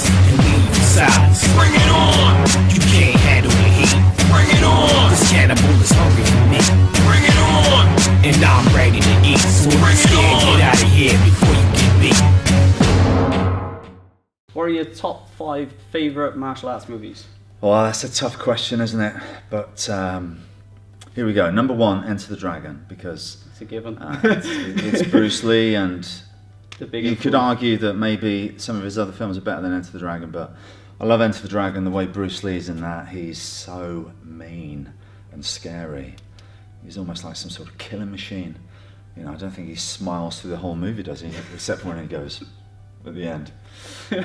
violence and leave in silence. Bring it on! You can't handle the heat. Bring it on! This cannibal is hungry for me. Bring it on! And I'm ready to eat. So Bring it instead, on. get out of here before you get beat. What are your top five favorite martial arts movies? Well, that's a tough question, isn't it? But um, here we go. Number one, Enter the Dragon, because It's a given. uh, it's, it's Bruce Lee, and the big you could argue that maybe some of his other films are better than Enter the Dragon, but I love Enter the Dragon. The way Bruce Lee's in that, he's so mean and scary. He's almost like some sort of killing machine. You know, I don't think he smiles through the whole movie, does he? Except when he goes at the end.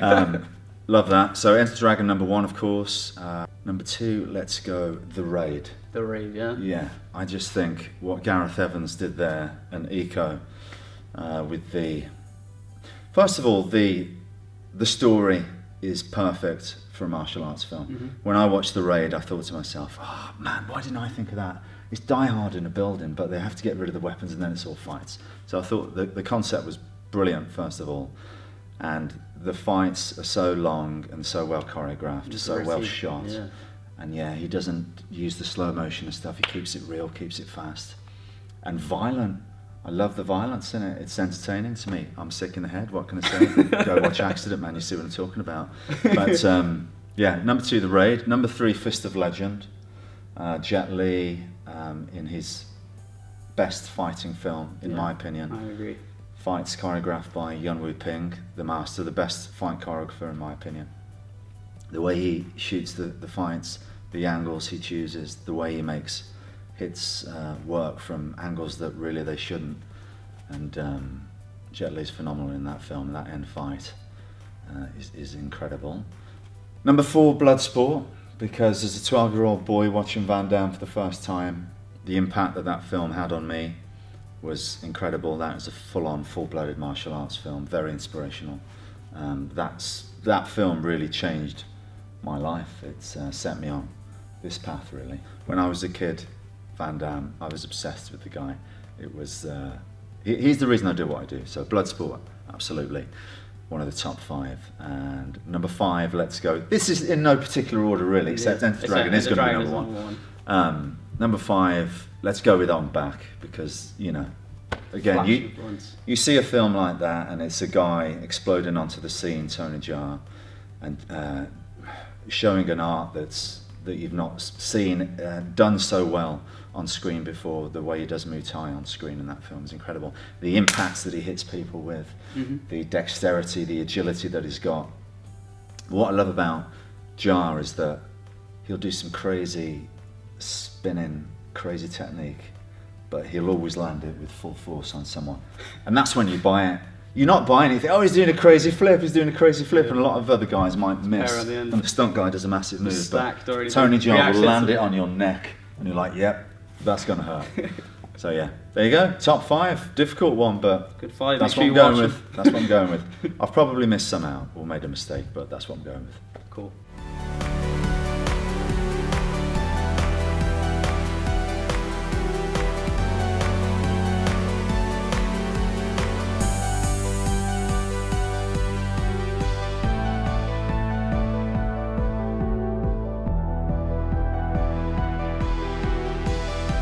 Um, love that. So Enter the Dragon number one, of course. Uh, number two, let's go The Raid. The Raid, yeah. Yeah, I just think what Gareth Evans did there and Iko uh, with the first of all the the story is perfect for a martial arts film. Mm-hmm. When I watched The Raid, I thought to myself, "Oh man, why didn't I think of that?" It's Die Hard in a building, but they have to get rid of the weapons and then it's all fights. So I thought the the concept was brilliant first of all, and the fights are so long and so well choreographed, so well shot. yeah. And yeah, he doesn't use the slow motion and stuff. He keeps it real, keeps it fast, and violent. I love the violence in it. It's entertaining to me. I'm sick in the head. What can I say? Go watch Accident Man. You see what I'm talking about. But um, yeah, number two, The Raid. Number three, Fist of Legend. Uh, Jet Li um, in his best fighting film, in Yeah, my opinion I agree. fights choreographed by Yuen Woo-ping, the master, the best fight choreographer in my opinion. The way he shoots the, the fights, the angles he chooses, the way he makes hits uh, work from angles that really they shouldn't. And um, Jet Li's phenomenal in that film, that end fight uh, is, is incredible. Number four, Bloodsport, because as a 12 year old boy watching Van Damme for the first time, the impact that that film had on me was incredible. That was a full-on, full-blooded martial arts film, very inspirational. Um, that's that film really changed my life. It's uh, set me on this path really. When I was a kid, Van Damme, I was obsessed with the guy. It was uh, he, he's the reason I do what I do. So Bloodsport, absolutely. One of the top five. And number five, let's go. This is in no particular order really, except Yeah. Enter Dragon is going to be number one. number one. Um, number five, let's go with Ong-Bak because you know, again, Flash you you see a film like that and it's a guy exploding onto the scene, Tony Jaa, and uh, showing an art that's that you've not seen uh, done so well on screen before. The way he does Muay Thai on screen in that film is incredible. The impacts that he hits people with, the dexterity, the agility that he's got. What I love about Jaa is that he'll do some crazy spinning, crazy technique, but he'll always land it with full force on someone. And that's when you buy it. You're not buying anything. Oh, he's doing a crazy flip. He's doing a crazy flip, and a lot of other guys might miss. the. And the stunt guy does a massive move, stacked but. Tony Jaa will land it on your neck, and you're like, "Yep, that's gonna hurt." so yeah, there you go. Top five, difficult one, but Good five. that's Make what sure I'm going with. That's what I'm going with. I've probably missed some out or made a mistake, but that's what I'm going with. Cool.